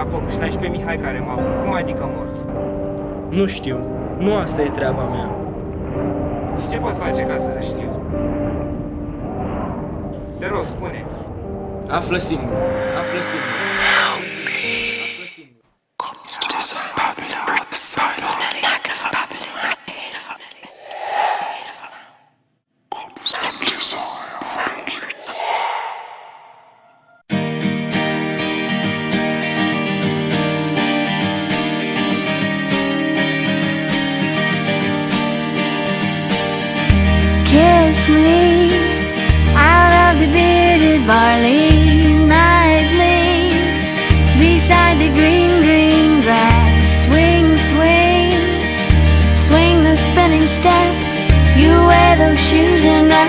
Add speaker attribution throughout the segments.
Speaker 1: la poker și n-ai și pe Mihai care mă apără. Cum adică mort?
Speaker 2: Nu știu. Nu asta e treaba mea.
Speaker 1: Și ce poți face ca să știu? Te rog, spune.
Speaker 2: Află singur. Află singur. Află singur.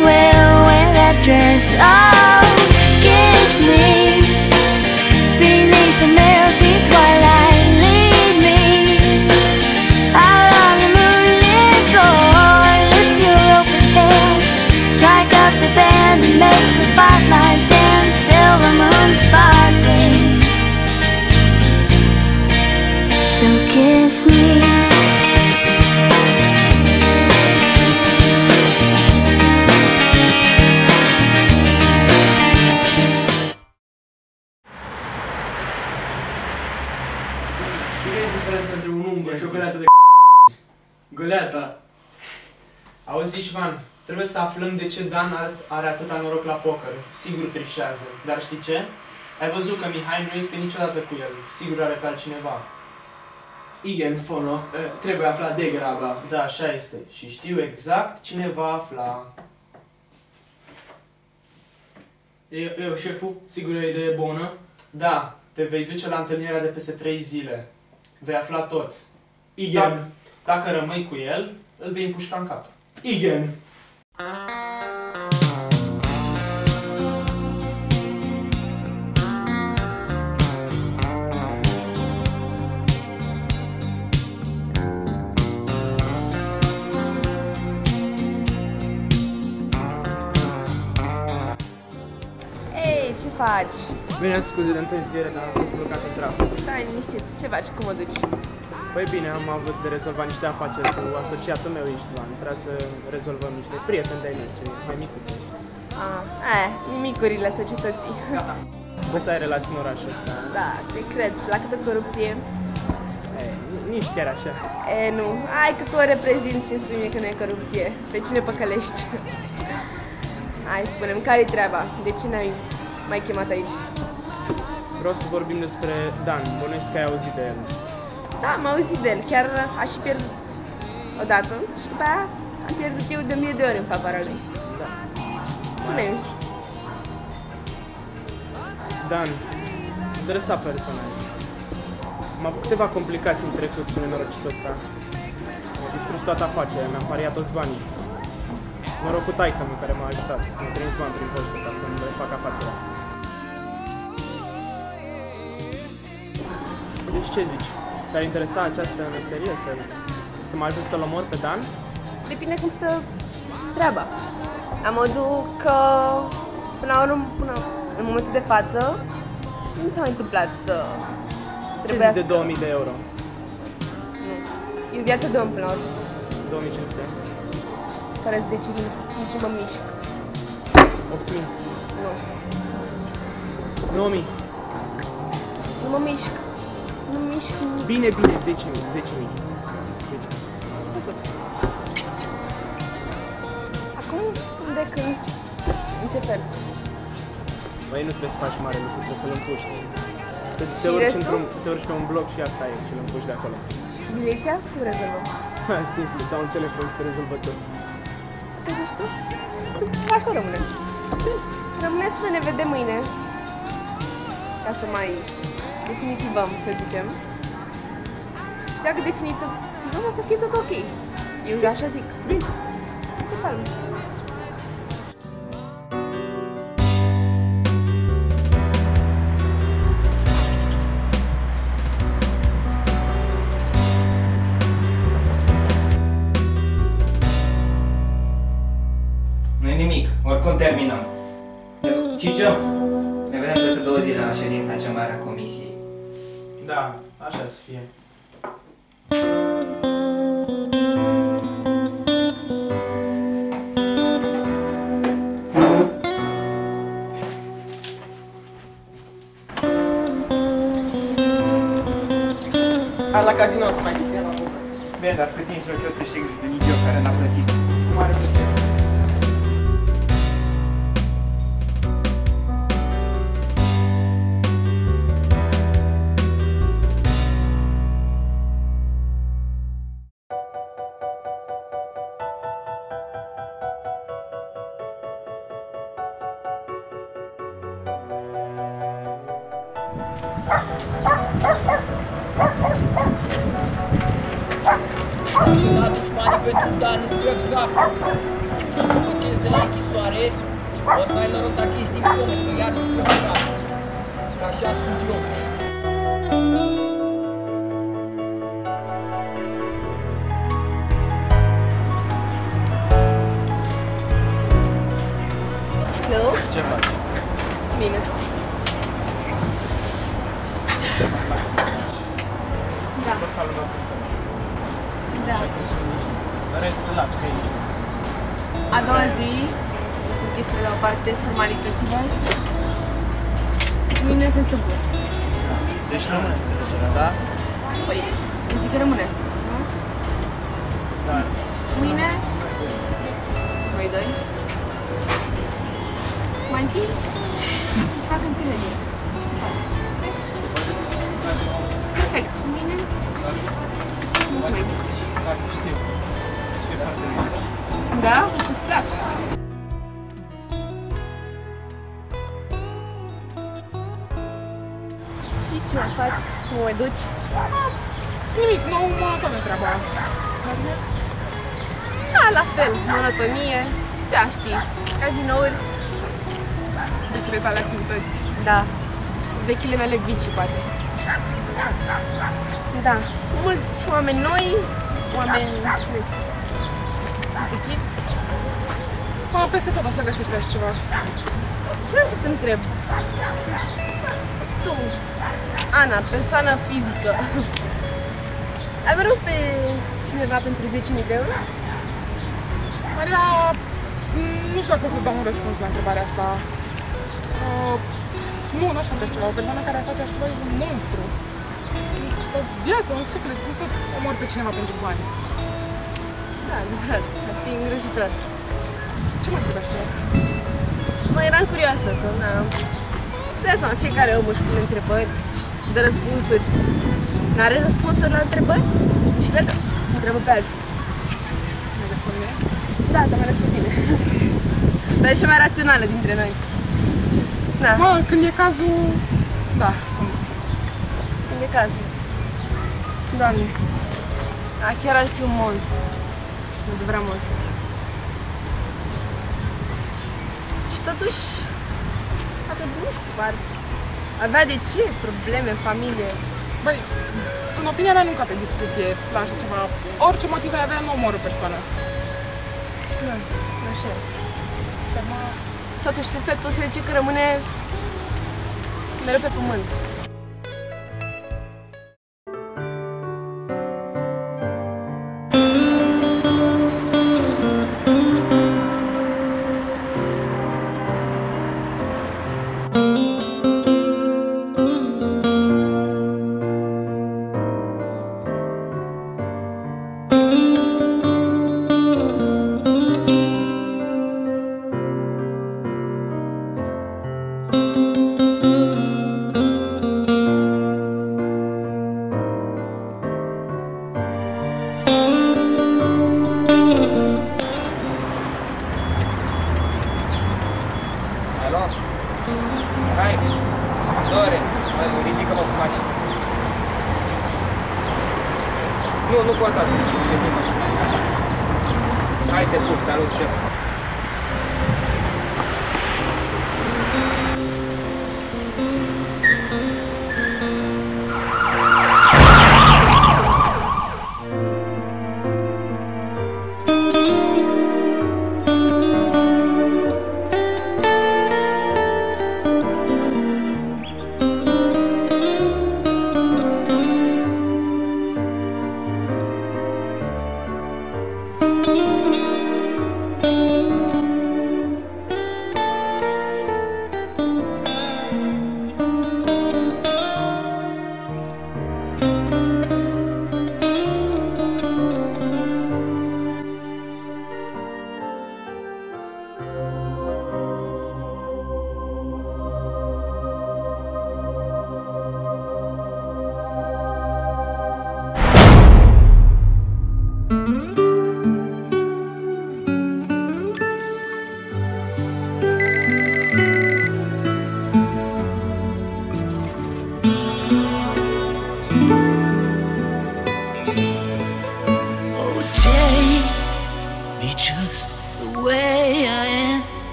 Speaker 3: Will wear that dress. Oh,
Speaker 1: trebuie să aflăm de ce Dan are, are atâta noroc la poker. Sigur trișează. Dar știi ce? Ai văzut că Mihai nu este niciodată cu el. Sigur are pe altcineva.
Speaker 4: Igen, fono, eh, trebuie aflat de graba.
Speaker 1: Da, așa este. Și știu exact cine va afla.
Speaker 4: Eu, eu, șeful, sigur e o idee bună.
Speaker 1: Da, te vei duce la întâlnirea de peste 3 zile. Vei afla tot.
Speaker 4: Igen,
Speaker 1: Dacă rămâi cu el, îl vei împușca în cap.
Speaker 4: igen.
Speaker 5: Ei, ce faci?
Speaker 1: Bine, scuze de întârziere, dar am fost blocat în trafic.
Speaker 5: Stai liniștit, ce faci? Cum o duci?
Speaker 1: Păi bine, am avut de rezolvat niște afaceri cu asociatul meu Istvan. Trebuia să rezolvăm niște prieteni de-ai noștri, mai micuți.
Speaker 5: Ah, eh, nimicurile societății.
Speaker 1: Gata. Bă, să ai relații în orașul ăsta.
Speaker 5: Da, te cred. La câtă corupție?
Speaker 1: E, nici chiar așa.
Speaker 5: E, nu. Hai că tu o reprezinți și spui mie că nu e corupție. Pe cine păcălești? Hai, spunem, care-i treaba? De ce n-ai mai chemat aici?
Speaker 1: Vreau să vorbim despre Dan. Bănuiesc că ai auzit de el.
Speaker 5: Da, am auzit de el. Chiar a și pierdut odată și după aia am pierdut eu de mie de ori în favoarea lui.
Speaker 1: Da.
Speaker 5: Spune-mi.
Speaker 1: Dan, adresa personal. Am avut câteva complicații în trecut cu nenorocitul ăsta. Mi-a distrus toată afacerea, mi-am pariat toți banii. Noroc cu taică care m-a ajutat. Mi-a trimis bani prin poștă ca să-mi refac afacerea. Deci ce zici? Te-ar interesa această meserie să, să mă ajut să-l omor pe Dan?
Speaker 5: Depinde cum stă treaba. La modul că, până la urmă, până în momentul de față, nu mi s-a mai întâmplat să
Speaker 1: Ce
Speaker 5: trebuiască...
Speaker 1: zici de 2000 de euro?
Speaker 5: Nu. E o viață de om, până la urmă,
Speaker 1: 2500?
Speaker 5: care îți decide nici nu mă mișc.
Speaker 1: 8000?
Speaker 5: Nu.
Speaker 1: 9000?
Speaker 5: Nu mă mișc. Nu mă mișc. Nu
Speaker 1: Bine, bine, 10.000, 10.000. 10.000.
Speaker 5: făcut. Acum, de când? În ce fel?
Speaker 1: Băi, nu trebuie să faci mare lucru, trebuie să-l împuști. Trebuie să te
Speaker 5: Și
Speaker 1: urci,
Speaker 5: restul?
Speaker 1: într-un, te urci pe un bloc și asta e, și îl împuști de acolo.
Speaker 5: Miliția? Cum rezolvăm?
Speaker 1: Ha, simplu, dau un telefon și se rezolvă tot.
Speaker 5: Te zici tu? Tu așa rămâne. Rămâne să ne vedem mâine. Ca să mai definitivăm, să zicem. Și dacă definitivăm, o să fie tot ok. Eu așa zic.
Speaker 1: Bine.
Speaker 5: Ce calm.
Speaker 6: Nu-i nimic, oricum terminăm. Ciciu, ne vedem peste două zile la ședința cea mare a comisiei.
Speaker 1: Da, așa să fie.
Speaker 4: Hai la casino să mai distrăm
Speaker 1: Bine, dar cât timp joc eu te știi de un idiot care n-a plătit?
Speaker 4: Cu mare plăcere.
Speaker 7: Da, duci banii pentru Dan, îți trec capul. Și după ce ești de la închisoare, o să ai noroc dacă ești din comă, că iar îți trec capul. Că așa sunt eu.
Speaker 1: Restul las pe aici.
Speaker 5: A doua zi, o să chestiile la o parte, formalitățile. Mâine se întâmplă.
Speaker 1: Deci rămâne înțelegerea, da?
Speaker 5: Păi, eu zic că rămâne. Nu?
Speaker 1: Dar
Speaker 5: Mâine, noi doi. Mai întâi, să se facă înțelegere. Perfect. Mâine, nu se mai există.
Speaker 1: da, știu. Știu foarte bine.
Speaker 5: Da? Îți plac. Și ce mai faci? Cum mai duci?
Speaker 8: Nimic, nu mă toată treaba. La tine?
Speaker 5: Da, la fel, monotonie, ți-a știi, cazinouri,
Speaker 8: Vechile tale activități.
Speaker 5: da, vechile mele vicii, poate. Da, mulți oameni noi, oameni puțiți.
Speaker 8: Mă, peste tot o să găsești așa ceva.
Speaker 5: Ce vreau să te întreb? Tu, Ana, persoană fizică, ai văzut pe cineva pentru 10.000 de euro?
Speaker 8: Maria, m, nu știu dacă o să-ți dau un răspuns la întrebarea asta. Uh, nu, n-aș face așa ceva. O persoană care face așa ceva e un monstru. O viață, un suflet, cum să omori pe cineva pentru bani.
Speaker 5: Da, adevărat, ar fi îngrozitor.
Speaker 8: Ce mă întrebi așa ceva?
Speaker 5: Mă, eram curioasă, că na, de seama, fiecare om își pune întrebări, dă răspunsuri. N-are răspunsuri la întrebări? Și gata, și întrebă pe alții.
Speaker 8: Mi-ai răspuns mie?
Speaker 5: Da, te mai ales pe tine. Dar e cea mai rațională dintre noi. Da,
Speaker 8: Mă, când e cazul... Da, sunt.
Speaker 5: când e cazul. Doamne, a, chiar ar fi un monstru. Un adevărat monstru. Și totuși, poate, nu știu, ar avea de ce probleme în familie.
Speaker 8: Băi, în opinia mea nu ca pe discuție la așa ceva. Orice motiv ai avea, nu omor o persoană.
Speaker 5: Da, așa e.
Speaker 8: Și acum...
Speaker 5: Totuși, sufletul se zice că rămâne mereu pe pământ.
Speaker 6: Nu, nu contact, ședință. Hai, te pup, salut, șef.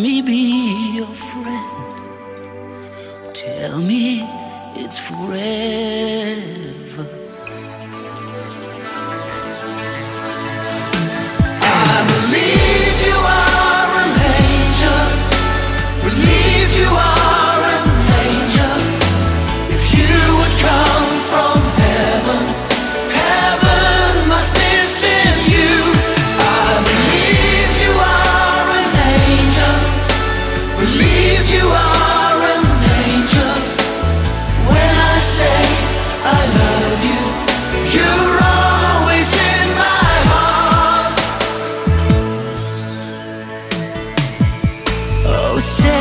Speaker 9: Me be say